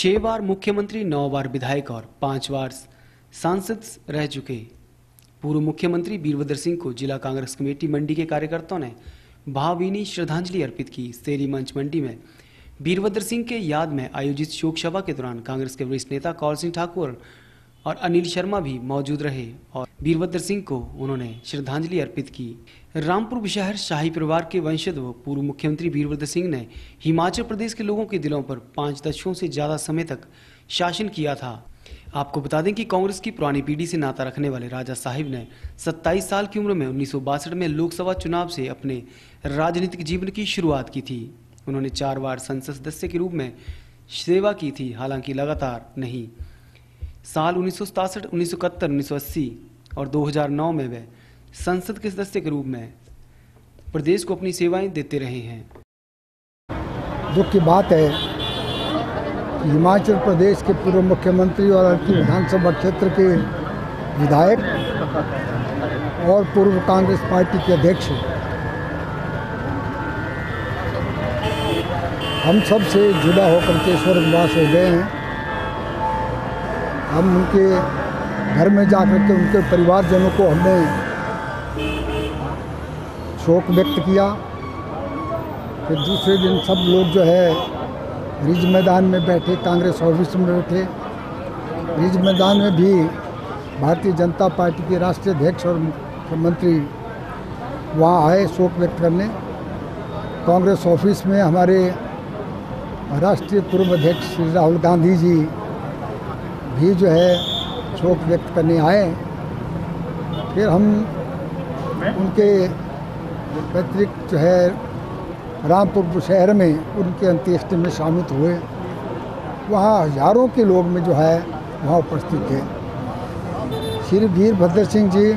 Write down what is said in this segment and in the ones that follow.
छह बार मुख्यमंत्री, नौ बार विधायक और पाँच बार सांसद रह चुके। पूर्व मुख्यमंत्री वीरभद्र सिंह को जिला कांग्रेस कमेटी मंडी के कार्यकर्ताओं ने भावभीनी श्रद्धांजलि अर्पित की। सेरी मंच मंडी में वीरभद्र सिंह के याद में आयोजित शोक सभा के दौरान कांग्रेस के वरिष्ठ नेता कौल सिंह ठाकुर और अनिल शर्मा भी मौजूद रहे और वीरभद्र सिंह को उन्होंने श्रद्धांजलि अर्पित की। रामपुर शहर शाही परिवार के वंशज व पूर्व मुख्यमंत्री वीरभद्र सिंह ने हिमाचल प्रदेश के लोगों के दिलों पर पाँच दशकों से ज़्यादा समय तक शासन किया था। आपको बता दें कि कांग्रेस की पुरानी पीढ़ी से नाता रखने वाले राजा साहिब ने 27 साल की उम्र में उन्नीस सौ बासठ में लोकसभा चुनाव से अपने राजनीतिक जीवन की शुरुआत की थी। उन्होंने चार बार संसद सदस्य के रूप में सेवा की थी, हालाँकि लगातार नहीं। साल उन्नीस सौ सतासठ, उन्नीस सौ इकहत्तर, उन्नीस सौ अस्सी और 2009 में वे संसद के सदस्य के रूप में प्रदेश को अपनी सेवाएँ देते रहे हैं। दुख की बात है, हिमाचल प्रदेश के पूर्व मुख्यमंत्री और अल्पी विधानसभा क्षेत्र के विधायक और पूर्व कांग्रेस पार्टी के अध्यक्ष। हम सबसे जुदा होकर के स्वर्गवास हो गए हैं। हम उनके घर में जाकर के उनके परिवारजनों को हमने शोक व्यक्त किया। फिर दूसरे दिन सब लोग जो है, रिज मैदान में बैठे, कांग्रेस ऑफ़िस में बैठे। रिज मैदान में भी भारतीय जनता पार्टी के राष्ट्रीय अध्यक्ष और मुख्यमंत्री वहाँ आए शोक व्यक्त करने। कांग्रेस ऑफ़िस में हमारे राष्ट्रीय पूर्व अध्यक्ष श्री राहुल गांधी जी भी जो है शोक व्यक्त करने आए, फिर हम उनके पैतृक जो है रामपुर शहर में उनके अंत्येष्टि में शामिल हुए। वहाँ हज़ारों के लोग में जो है वहाँ उपस्थित थे। श्री वीरभद्र सिंह जी,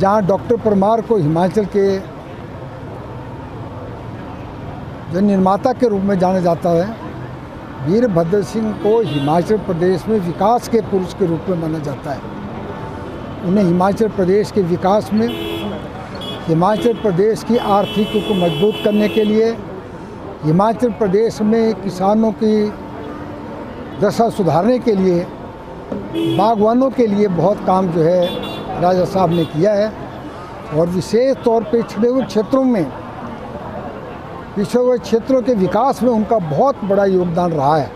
जहाँ डॉक्टर परमार को हिमाचल के जो निर्माता के रूप में जाना जाता है वीरभद्र सिंह को हिमाचल प्रदेश में विकास के पुरुष के रूप में माना जाता है। उन्हें हिमाचल प्रदेश के विकास में, हिमाचल प्रदेश की आर्थिकी को मज़बूत करने के लिए, हिमाचल प्रदेश में किसानों की दशा सुधारने के लिए, बागवानों के लिए बहुत काम जो है राजा साहब ने किया है। और विशेष तौर पे छिड़े हुए क्षेत्रों में पिछड़े हुए क्षेत्रों के विकास में उनका बहुत बड़ा योगदान रहा है।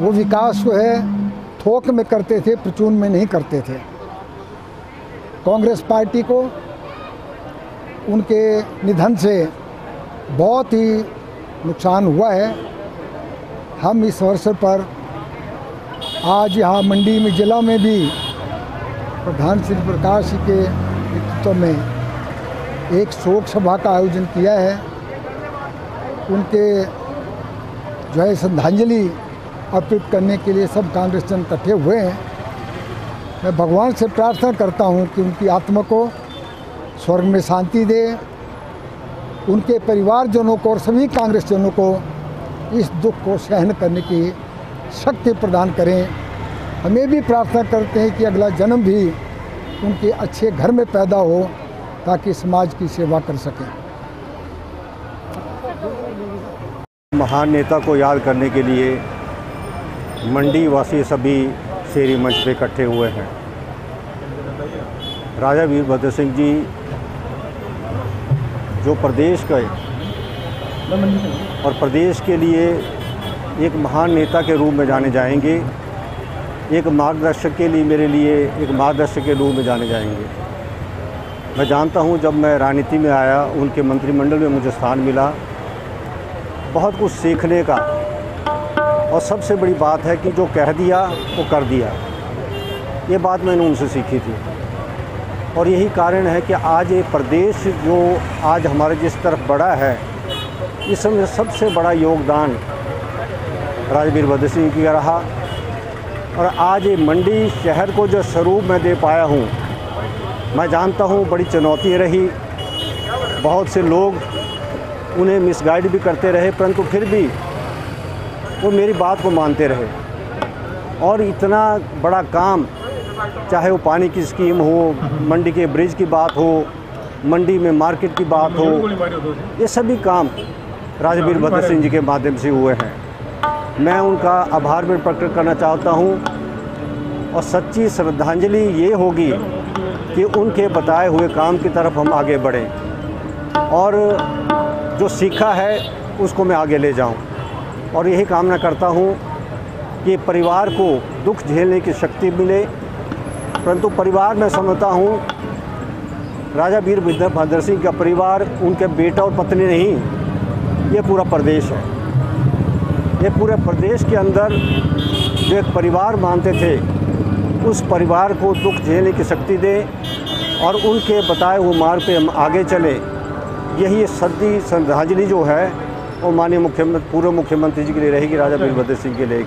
वो विकास जो है, थोक में करते थे, प्रचून में नहीं करते थे। कांग्रेस पार्टी को उनके निधन से बहुत ही नुकसान हुआ है। हम इस अवसर पर आज यहाँ मंडी में, जिला में भी प्रधान श्री प्रकाश जी के नेतृत्व में एक शोक सभा का आयोजन किया है। उनके जो है श्रद्धांजलि अर्पित करने के लिए सब कांग्रेस जन इकट्ठे हुए हैं। मैं भगवान से प्रार्थना करता हूँ कि उनकी आत्मा को स्वर्ग में शांति दे। उनके परिवारजनों को और सभी कांग्रेस जनों को इस दुख को सहन करने की शक्ति प्रदान करें। हमें भी प्रार्थना करते हैं कि अगला जन्म भी उनके अच्छे घर में पैदा हो। ताकि समाज की सेवा कर सकें। महान नेता को याद करने के लिए मंडी वासी सभी शेरी मंच पे इकट्ठे हुए हैं। राजा वीरभद्र सिंह जी, जो प्रदेश के और प्रदेश के लिए एक महान नेता के रूप में जाने जाएँगे, एक मार्गदर्शक के लिए मेरे लिए एक मार्गदर्शक के रूप में जाने जाएँगे। मैं जानता हूँ, जब मैं राजनीति में आया, उनके मंत्रिमंडल में मुझे स्थान मिला। बहुत कुछ सीखने का। और सबसे बड़ी बात है कि जो कह दिया, वो कर दिया। ये बात मैंने उनसे सीखी थी। और यही कारण है कि आज ये प्रदेश जो आज हमारे जिस तरफ़ बड़ा है इसमें सबसे बड़ा योगदान राजवीर भद्र सिंह की रहा। और आज ये मंडी शहर को जो स्वरूप मैं दे पाया हूँ मैं जानता हूँ बड़ी चुनौती रही। बहुत से लोग उन्हें मिसगाइड भी करते रहे, परंतु फिर भी वो मेरी बात को मानते रहे। और इतना बड़ा काम, चाहे वो पानी की स्कीम हो, मंडी के ब्रिज की बात हो, मंडी में मार्केट की बात हो, ये सभी काम राजवीर भद्र सिंह जी के माध्यम से हुए हैं। मैं उनका आभार भी प्रकट करना चाहता हूँ और सच्ची श्रद्धांजलि ये होगी कि उनके बताए हुए काम की तरफ़ हम आगे बढ़ें और जो सीखा है उसको मैं आगे ले जाऊँ। और यही कामना करता हूँ कि परिवार को दुख झेलने की शक्ति मिले। परंतु परिवार में समझता हूँ, राजा वीर भद्र सिंह का परिवार उनके बेटा और पत्नी नहीं, ये पूरा प्रदेश है। ये पूरे प्रदेश के अंदर जो एक परिवार मानते थे उस परिवार को दुख झेलने की शक्ति दे और उनके बताए हुए मार्ग पे हम आगे चलें। यही सदी श्रद्धांजलि जो है, वो माननीय मुख्यमंत्री, पूर्व मुख्यमंत्री जी के लिए रहेगी, राजा वीरभद्र सिंह के लिए